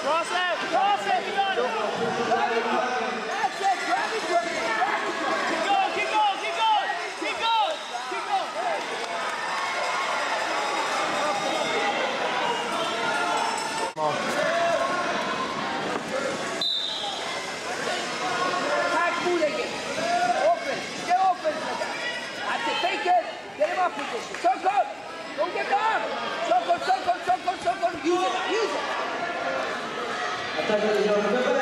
Cross it! Use it. Use it. Tak, że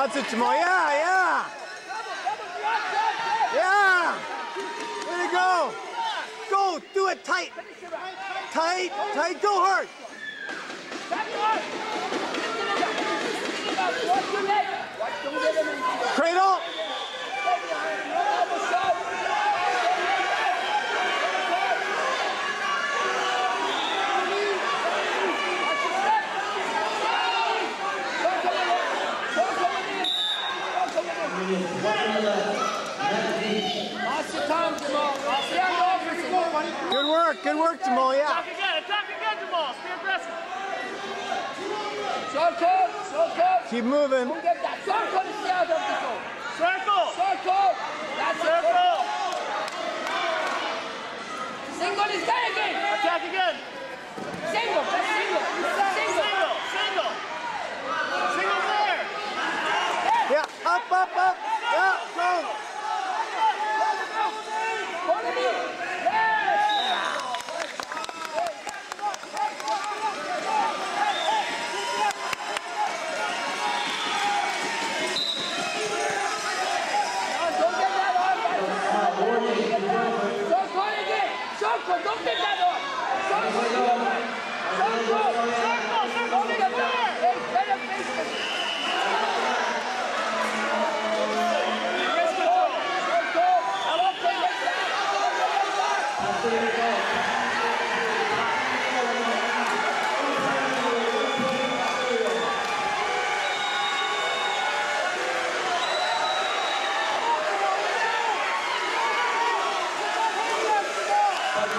That's it, Jamal. Yeah, yeah. tight. Tight, tight, go hard. work. Good work, Jamal. Yeah. Attack again. Attack again, Jamal. Stay aggressive. Circle. Circle. Keep moving. Circle. Circle. Circle. That's Circle. Single is there again. Attack again. Single. Single. Single. Single. Single. Single there. Yeah. Up, up, up. Yeah. Go.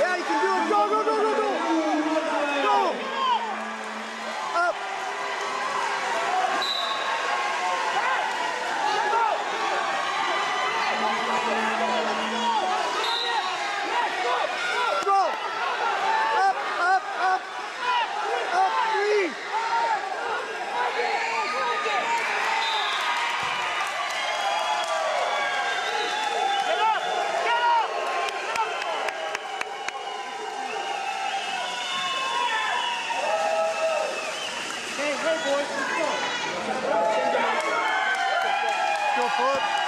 Yeah, you can do it. Go, go, go, go, go. Go. Up. Go. Up, up, up. Up, three. Get up! Get up! It.